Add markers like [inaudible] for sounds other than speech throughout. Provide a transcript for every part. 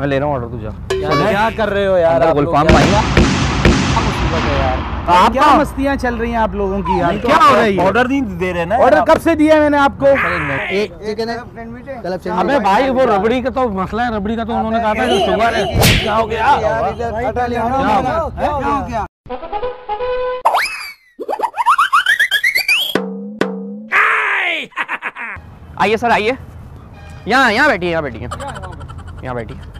मैं ले रहा हूँ ऑर्डर तू जा क्या कर रहे हो यार आप गुलफाम भाई। मुसीबत है यार? आप क्या मस्तियाँ चल रही हैं आप लोगों की यार? क्या हो रही है ऑर्डर नहीं दे रहे ना ऑर्डर कब से दिया है मैंने आपको? अबे भाई वो रबड़ी का तो मसला है रबड़ी का तो उन्होंने कहा था शुगर है क्या हो गया? आइए सर आइए। यहाँ यहाँ बैठिए यहाँ बैठिए यहाँ बैठिए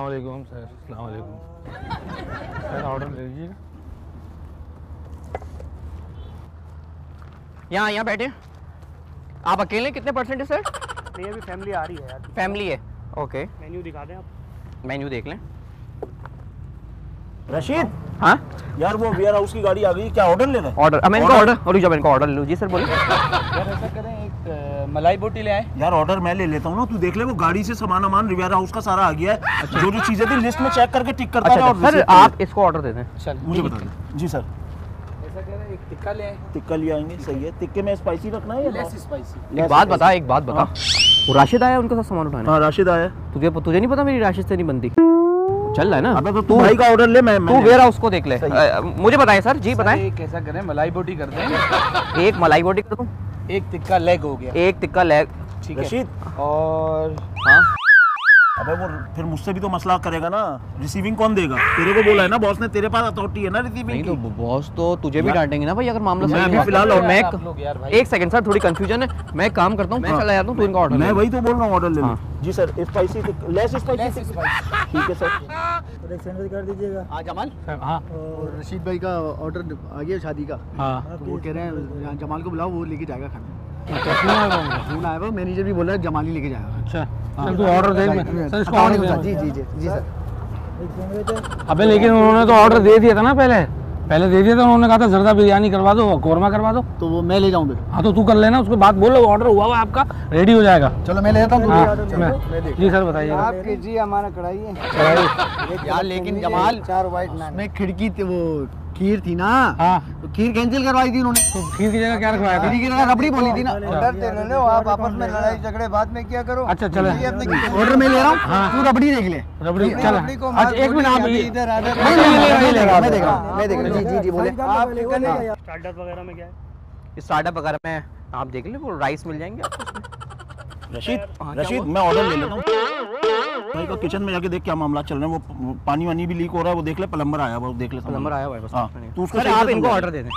वालेकुम सर अलैक्म वालेकुम सर ऑर्डर ले लीजिए। यहाँ यहाँ बैठे। आप अकेले कितने परसेंट है सर नहीं अभी फैमिली आ रही है यार। फैमिली है। ओके मेन्यू दिखा दें आप। मेन्यू देख लें। रशीद! हाँ? यार वो वेयर हाउस की गाड़ी आ गई क्या ऑर्डर ले रहे हैं ऑर्डर मैं इनका ऑर्डर और जब इनका ऑर्डर ले लूँ। जी सर बोलिए। यार ऐसा करें एक मलाई बोटी ले आए। यार ऑर्डर मैं ले लेता हूँ ना तू देख ले वो गाड़ी से सामान अमान रिवेरा हाउस का सारा आ गया है। अच्छा। जो जो चीज़ें थी लिस्ट में चेक करके टिक करता अच्छा अच्छा, और सर आप इसको ऑर्डर दे दें। चल। मुझे बता दे। जी सर ऐसा करें एक टिक्का ले आए। टिक्का ले आएँगे सही है। टिक्के में स्पाइसी रखना है या लेस स्पाइसी एक बात बता एक बात बता। वो राशिद आया उनके साथ सामान उठाने। हाँ राशिद आया तुझे तुझे नहीं पता मेरी राशिद से नहीं बनती? चल रहा है ना? अबे तो तू भाई का ऑर्डर ले मैं तू वेरा वेयर हाउस को देख ले। मुझे बताएँ सर? जी बताएँ। कैसा करें मलाई बोटी कर दें। [laughs] एक मलाई बोटी कर दूँ? एक टिक्का लेग हो गया। एक टिक्का लेग ठीक है। रशीद? और हाँ? अबे वो फिर मुझसे भी तो मसला करेगा ना। रिसीविंग कौन देगा? तेरे को बोला है ना बॉस ने तेरे पास अथॉरिटी है ना नहीं रिसीविंग तो बॉस तो तुझे भी डांटेंगे ना भाई अगर मामला मैं सही अभी है। फ़िलहाल और मैं एक सेकंड सर थोड़ी कंफ्यूजन है। मैं काम करता हूँ मैं चला जाता हूँ तू इनका ऑर्डर मैं वही तो बोल रहा हूँ ऑर्डर ले हाँ। लो जी सर स्पाइसी लेस स्पाइसी ठीक है सर रेसेंडर [laughs] कर दीजिएगा। हाँ जमाल। हाँ। और रशीद भाई का ऑर्डर आ गया शादी का। हाँ। तो वो कह रहे हैं जमाल को बुलाओ वो लेके जाएगा खाना। अच्छा। आया वो? फ़ोन आया हुआ मैनेजर भी बोला है जमाल ही लेके जाएगा अच्छा। चल तू ऑर्डर दे सर इसको ऑर्डर जी जी जी जी सर। अबे लेकिन उन्होंने तो ऑर्डर दे दिया था ना पहले। पहले दे दिया था उन्होंने कहा था जर्दा बिरयानी करवा दो कौरमा करवा दो। तो वो मैं ले जाऊँ फिर। हाँ तो तू कर लेना उसके बाद बोलो ऑर्डर हुआ हुआ आपका रेडी हो जाएगा। चलो मैं ले जाता हूँ हाँ तो जी सर बताइए। आपके जी हमारा कढ़ाई है। यार लेकिन जमाल चार वाइट नान में खिड़की थी वो खीर थी ना हाँ। तो खीर कैंसिल करवाई थी उन्होंने। तो खीर की जगह क्या रखवाया था? खीर की जगह रबड़ी बोली थी ना। ऑर्डर दे लो आप आपस में लड़ाई झगड़े बाद में क्या करो। अच्छा चले। ये अपने किचन ऑर्डर मैं ले रहा हूँ हाँ। तू रबड़ी देख ले। रबड़ी चल। अच्छा एक मिनट आप इधर आधर मैं ले रहा मैं ले देख रहा हूँ मैं देख रहा हूँ। जी जी जी बोले। आप ले। स्टार्टअप वगैरह में क्या है स्टार्टअप वगैरह में आप देख ले वो राइस मिल जाएँगे आपको रशीद हाँ, रशीद मैं ऑर्डर ले लेता हूँ। भाई का किचन में जाके देख क्या मामला चल रहा है वो पानी वानी भी लीक हो रहा है वो देख ले प्लम्बर आया वो देख ले। नंबर आया हुआ है बस हाँ, तू उसको आप इनको ऑर्डर दे। दे दें।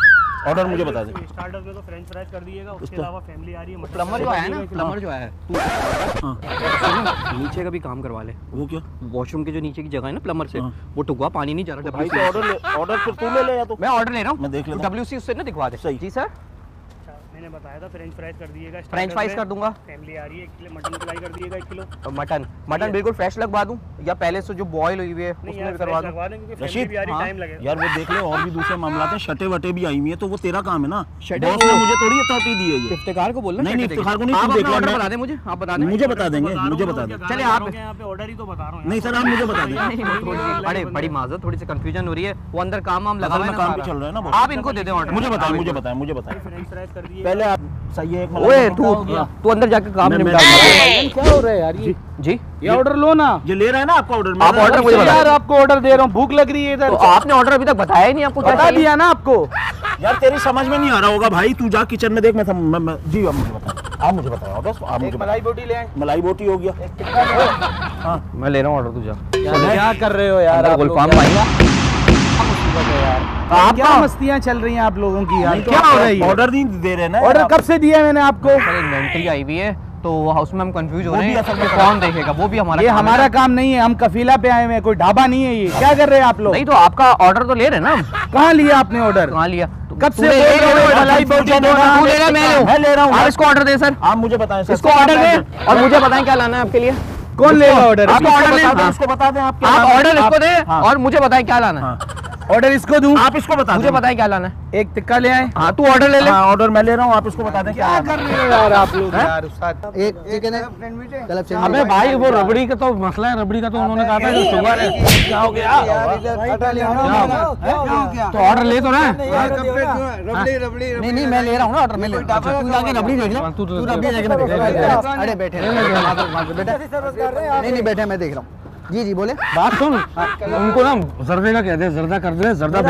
ऑर्डर मुझे बता दे। स्टार्टअप में तो फ्रेंच फ्राइज कर दीजिएगा उसके अलावा फैमिली आ रही है प्लम्बर जो आया ना प्लम्बर जो आया है तू हाँ। नीचे का भी काम करवा ले। वो क्या? वॉशरूम के जो नीचे की जगह है ना प्लम्बर से हाँ। वो टुकवा पानी नहीं जा रहा भाई तो ऑर्डर ले ऑर्डर फिर तू ले ले या तो। मैं ऑर्डर ले रहा हूँ। मैं देख लेता हूँ। डब्ल्यू सी उससे ना दिखवा दे। सही। जी सर मैंने बताया था फ्रेंच फ्राइज कर दीजिएगा फ्रेंच फ्राइज कर दूँगा। फैमिली आ रही है एक किलो मटन फ्राई कर दीजिएगा एक किलो। और मटन मटन बिल्कुल फ्रेश लगवा दूँ? या पहले से जो बॉयल हुई हुई है उसमें भी करवा दूँ? रशीद, भी आ रही हाँ। टाइम लगेगा। यार वो देख ले और भी दूसरे मामला हैं शटे वटे भी आई हुई है तो वो तेरा काम है ना। बॉस ने मुझे थोड़ी अथॉरिटी दी है ये। इफ्तिकार को बोलना नहीं, नहीं, शटर इफ्तिखार को नहीं, आप देख ऑर्डर बता दे मुझे आप बता दें। मुझे बता देंगे मुझे बता दें। चले आप- यहाँ पे ऑर्डर ही तो बता रहा हूँ। नहीं सर आप मुझे बता दें। सी बड़ी बड़ी माजरत थोड़ी सी कंफ्यूजन हो रही है। वो अंदर काम वाम लगा हुआ है काम भी चल रहा है ना आप इनको दे दें ऑर्डर मुझे बताएँ मुझे बताएँ मुझे बताएँ। पहले आप सही है एक ओए तू तू अंदर जाके काम मैं- निपटा। क्या हो रहा है यार? ये जी। ये ऑर्डर लो ना। ये ले रहा है ना आपका ऑर्डर आप ऑर्डर मुझे यार आपको ऑर्डर दे रहा हूँ भूख लग रही है तो इधर आपने ऑर्डर अभी तक बताया ही नहीं आपको क्या बता दिया ना आपको। यार तेरी समझ में नहीं आ रहा होगा भाई तू जा किचन में देख मैं, मैं, मैं जी आप मुझे बता आप मुझे बताओ ऑर्डर आप मुझे मलाई बोटी ले आए। मलाई बोटी हो गया। आए। मैं ले रहा हूँ ऑर्डर तू जा। क्या कर रहे हो यार आप गुलफाम भाई है यार? आप क्या मस्तियाँ चल रही हैं आप लोगों की यार? तो क्या हो रही है ऑर्डर नहीं दे रहे ना ऑर्डर कब से दिया है मैंने आपको? इन्वेंट्री आई हुई है तो उसमें हम कंफ्यूज हो रहे हैं। असल में कौन देखेगा? वो भी हमारा ये है हमारा काम नहीं है हम कफीला पे आए हुए हैं कोई ढाबा नहीं है ये। क्या कर रहे हैं आप लोग? नहीं तो आपका ऑर्डर तो ले रहे हैं ना कहाँ लिया आपने ऑर्डर कहाँ लिया? कब से ले रहे हो तू तू मैं ले रहा हूँ। इसको ऑर्डर दे सर। आप मुझे बताएँ इसको ऑर्डर दे और मुझे बताएँ क्या लाना है आपके लिए? कौन लेगा ऑर्डर आप ऑर्डर बता दें उसको बता दें आप है? ऑर्डर इसको दे हाँ। और मुझे बताएँ क्या लाना है। ऑर्डर इसको दूँ? आप इसको बता मुझे है क्या लाना है। एक टिक्का ले आए। हाँ तू ऑर्डर ले ले। हाँ ऑर्डर मैं ले रहा हूँ आप इसको बता दें क्या कर रहे हो यार आप लोग? यार उस्ताद एक चिकन है। अबे भाई वो रबड़ी का तो मसला है रबड़ी का तो उन्होंने कहा था कि शुगर है। क्या हो गया? तो ऑर्डर ले तो ना रबड़ी रबड़ी नहीं नहीं मैं ले रहा हूँ ना ऑर्डर मैं ले तू जाके रबड़ी देख ले। तू तू रबड़ी देख ले। हूँ अरे बैठे बेटा नहीं नहीं बैठे मैं देख रहा हूँ। जी जी बोले। बात सुन उनको ना जर्दे का कह दे जर्दा कर दे जर्दा हो।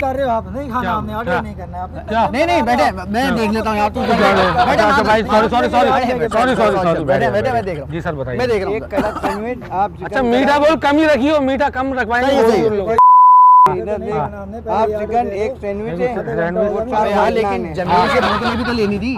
कर रहे हो आप नहीं खाना हमने ऑर्डर नहीं करना है क्या? नहीं नहीं बैठे मैं देख लेता हूँ यार तू अच्छा अच्छा भाई sorry sorry sorry sorry sorry sorry बैठे बैठे मैं देख रहा हूँ जी सर बताइए। मैं देख रहा हूँ कड़क सैंडविच आप अच्छा मीठा बोल कम ही रखियो मीठा कम रखवाएँगे सही वो लोग। आप चिकन एक सैंडविच है। हाँ लेकिन ज़मीन से बोतलें भी तो लेनी थी।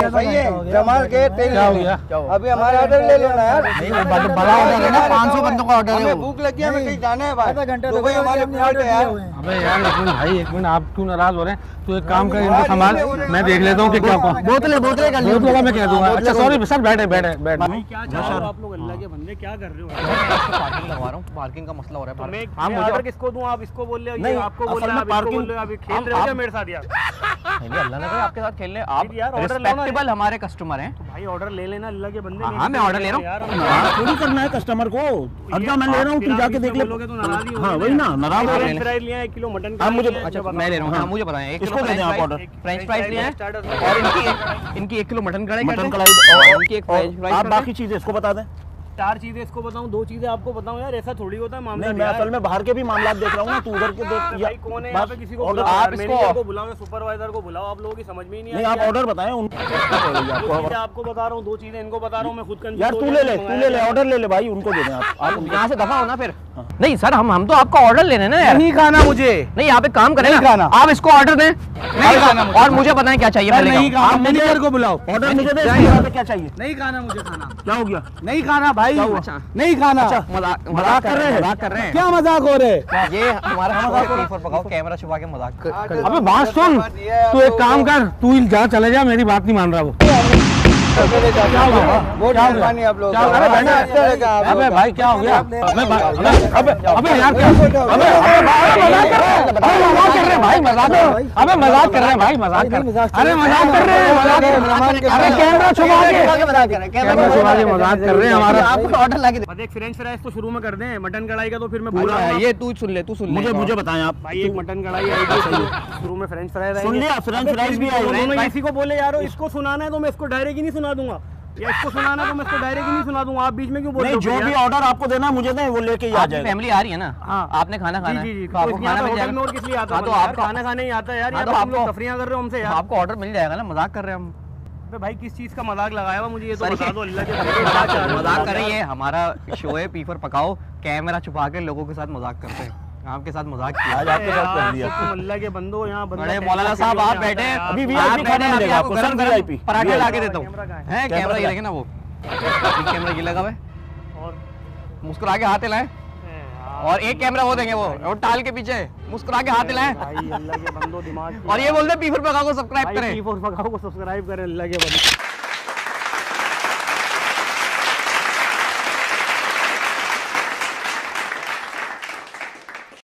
तो जमाल है के तेल क्या हो गया? अभी हमारा ऑर्डर ले लेना यार। नहीं बड़ा बड़ा ऑर्डर है ना 500 बंदों का ऑर्डर है हमें वो। भूख लगी है हमें कहीं जाना है भाई। घंटा तो हमारे प्लेट है। यार अबे यार एक मिनट भाई एक मिनट आप क्यों नाराज़ हो रहे हैं? तो एक काम कर इनको संभाल। मैं देख लेता हूँ कि क्या कौन बोतलें बोतलें कर बहुत लोगों मैं कह दूँगा। अच्छा सॉरी सर बैठे बैठे बैठ। क्या रहे आप लोग अल्लाह के बंदे? क्या कर रहे हो? पार्किंग लगवा रहा हूँ। पार्किंग का मसला हो रहा है। मैं हाँ, मुझे- ऑर्डर किसको दूँ? आप इसको बोल रहे हो नहीं, आपको बोल रहे हो आप हो खेल रहे हो क्या मेरे साथ यार? अल्लाह ना आपके साथ खेलने। आप यार, order लो ना। हमारे कस्टमर हैं। भाई ऑर्डर ले लेना अल्लाह के बंदे हाँ, हाँ, मैं ऑर्डर ले रहा हूँ। हाँ, थोड़ी करना है कस्टमर को। अच्छा मैं ले रहा हूँ तुम जाके देख ले। तो हाँ वही ना नाराज़ हो रहे हैं लिया एक किलो मटन आप मुझे- अच्छा मैं ले रहा हूँ। हाँ मुझे इसको दे दें आप ऑर्डर फ्रेंच फ्राइज लिया है। और इनकी एक इनकी एक किलो मटन कढ़ाई मटन। कढ़ाई और इनकी एक फ्रेंच फ्राइज आप बाकी चीज़ें इसको बता दें। चार चीज़ें इसको बताऊँ दो चीज़ें आपको बताऊँ यार ऐसा थोड़ी होता है मामला नहीं मैं असल में बाहर के भी मामला देख रहा हूँ ना [laughs] तू उधर के देख भाई कौन है यहाँ पे किसी को बुलाओ आप इसको- को बुलाओ सुपरवाइजर को बुलाओ आप लोगों की समझ में ही नहीं नहीं आप ऑर्डर बताएँ उन [laughs] [laughs] दो चीज़ें आपको बता रहा हूँ दो चीज़ें इनको बता रहा हूँ मैं खुद कंफ्यूज यार तू ले ले तू ले ले ऑर्डर ले ले भाई उनको दे दें आप यहाँ से दफ़ा हो ना फिर नहीं सर हम हम तो आपका ऑर्डर लेने ना यार। नहीं खाना मुझे। नहीं आप एक काम करें खाना। आप इसको ऑर्डर दें। नहीं खाना मुझे। और मुझे बताएँ क्या चाहिए नहीं खाना मुझे। मैनेजर को बुलाओ। ऑर्डर मुझे दे क्या चाहिए? नहीं खाना मुझे खाना। क्या हो गया? नहीं खाना भाई अच्छा। नहीं खाना। मज़ाक मज़ाक कर रहे हैं। मज़ाक कर रहे हैं। क्या मज़ाक हो रहे? हैं ये हमारा [laughs] मज़ाक पकाओ कैमरा छुपा के मज़ाक कर अबे बात सुन तू एक काम कर तू जहाँ जा चले जा मेरी बात नहीं मान रहा वो। हो? पानी आप लोग हो? अरे अच्छा अबे भाई क्या हो गया अबे अबे अबे अबे यार क्या अबे अबे मज़ाक कर रहे हैं भाई मज़ाक कर रहे हैं अबे मज़ाक कर रहे हैं भाई मज़ाक कर अरे मज़ाक कर रहे हैं मज़ाक कर अरे कैमरा छुपा के कैमरा छुपा के मज़ाक कर रहे हैं हमारा आपको ऑर्डर एक फ्रेंच फ्राइज तो शुरू में कर दें मटन कढ़ाई का तो फिर मैं पूरा ये तू सुन ले तू सुन ले मुझे मुझे बताएँ आप भाई एक मटन कढ़ाई आएगी शुरू- शुरू में फ्रेंच फ्राइज सुन लिया फ्रेंच फ्राइज भी आई दोनों इसी को बोले यार इसको सुनाना है तो मैं इसको डायरेक्ट ही नहीं सुना दूँगा। या इसको सुनाना तो मैं इसको डायरेक्ट ही नहीं सुना दूँगा। आप बीच में क्यों बोल रहे हो जो भी ऑर्डर आपको देना मुझे दें वो लेके आ आपकी जाएगा। फैमिली आ रही है ना? हाँ। आपने खाना खाना जी जी। जी तो आपको खाना मिल जाएगा? और किस लिए आता हाँ, तो? आपको खाना खाने ही आता है यार। हाँ, तो तुम लोग तफरियाँ कर रहे हो हमसे यार। आपको ऑर्डर मिल जाएगा ना? मज़ाक कर रहे हैं हम। भाई किस चीज़ का मज़ाक लगाया हुआ मुझे ये तो बता दो अल्लाह के? मज़ाक कर रही है हमारा शो है पीफर पकाओ कैमरा छुपा के लोगों के साथ मज़ाक करते हैं। आपके साथ मज़ाक किया। आज आपके साथ कर दिया तुम अल्लाह के बंदो यहाँ बंदा बड़े मौलाना साहब आप बैठे यार। अभी आप VIP बैठे, खाना मिलेगा आपको गरम सब पराठे ला के देता हूँ। हैं। कैमरा ये लेके ना वो। कैमरा ये लगा हुआ है और मुस्कुरा के हाथ हिलाएँ। और एक कैमरा वो देंगे वो और टाल के पीछे। मुस्कुरा के हाथ हिलाएँ। भाई अल्लाह के बंदो दिमाग और ये बोलते हैं पीफर पकाओ को सब्सक्राइब करें। P4 पकाओ को सब्सक्राइब करें अल्लाह के बंदो।